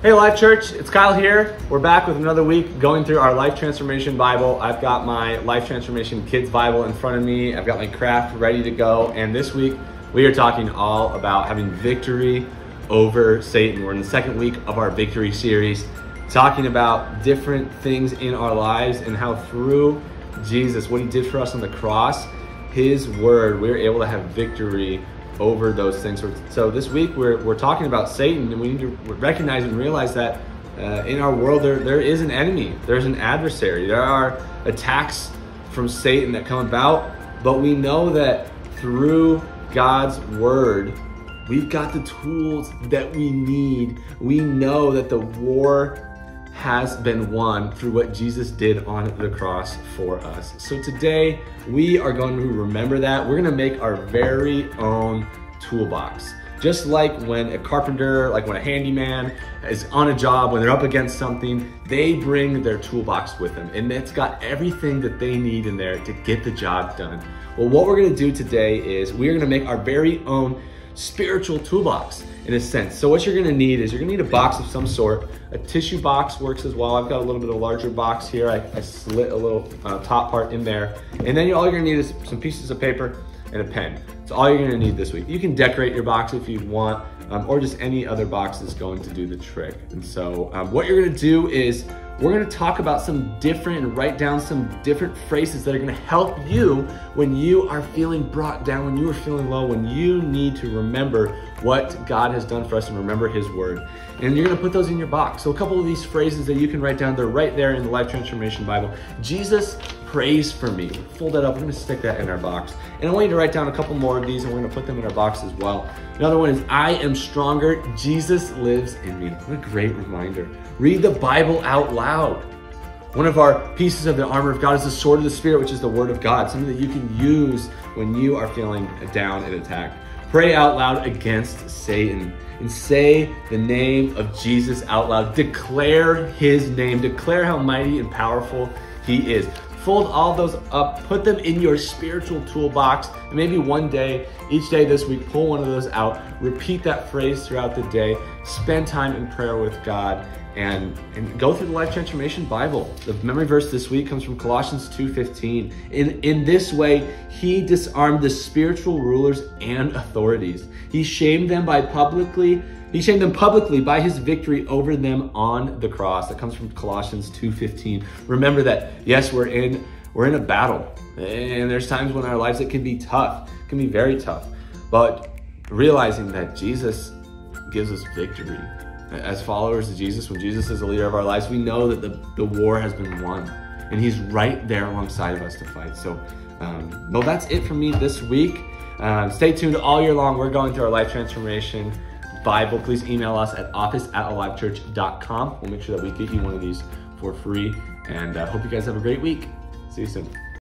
Hey Alive Church, it's Kyle here. We're back with another week going through our Life Transformation Bible. I've got my Life Transformation Kids Bible in front of me. I've got my craft ready to go. And this week we are talking all about having victory over Satan. We're in the second week of our victory series, talking about different things in our lives and how through Jesus, what he did for us on the cross, his word, we're able to have victory over those things. So this week we're, we're talking about Satan and we need to recognize and realize that uh, in our world there, there is an enemy, there's an adversary, there are attacks from Satan that come about, but we know that through God's word, we've got the tools that we need. We know that the war has been won through what Jesus did on the cross for us. So today we are going to remember that. We're going to make our very own toolbox. Just like when a carpenter, like when a handyman is on a job, when they're up against something, they bring their toolbox with them and it's got everything that they need in there to get the job done. Well, what we're gonna do today is we're gonna make our very own spiritual toolbox in a sense. So what you're gonna need is you're gonna need a box of some sort. A tissue box works as well. I've got a little bit of a larger box here. I, I slit a little uh, top part in there. And then all you're gonna need is some pieces of paper and a pen. It's all you're gonna need this week. You can decorate your box if you want, um, or just any other box is going to do the trick. And so um, what you're gonna do is we're gonna talk about some different and write down some different phrases that are gonna help you when you are feeling brought down, when you are feeling low, when you need to remember what God has done for us and remember His word. And you're gonna put those in your box. So a couple of these phrases that you can write down, they're right there in the Life Transformation Bible. Jesus prays for me. Fold that up, we're gonna stick that in our box. And I want you to write down a couple more of these and we're gonna put them in our box as well. Another one is, I am stronger, Jesus lives in me. What a great reminder. Read the Bible out loud. One of our pieces of the armor of God is the sword of the Spirit, which is the word of God, something that you can use when you are feeling down and attacked. Pray out loud against Satan and say the name of Jesus out loud. Declare his name. Declare how mighty and powerful he is. Fold all those up, put them in your spiritual toolbox, and maybe one day, each day this week, pull one of those out, repeat that phrase throughout the day, spend time in prayer with God, and, and go through the Life Transformation Bible. The memory verse this week comes from Colossians 2.15. In, in this way, he disarmed the spiritual rulers and authorities. He shamed them by publicly he shamed them publicly by his victory over them on the cross. That comes from Colossians 2:15. Remember that yes, we're in we're in a battle. And there's times when our lives it can be tough. It can be very tough. But realizing that Jesus gives us victory as followers of Jesus, when Jesus is the leader of our lives, we know that the, the war has been won and he's right there alongside of us to fight. So, um, well, that's it for me this week. Uh, stay tuned all year long. We're going through our life transformation Bible. Please email us at office at alivechurch.com. We'll make sure that we get you one of these for free. And I uh, hope you guys have a great week. See you soon.